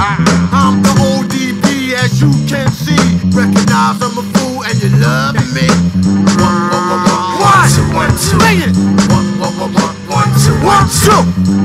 I'm the ODB as you can see. Recognize I'm a fool and you love me. One, one, one, one, one, two, one, two. One, one, one, one, one, two, one, two.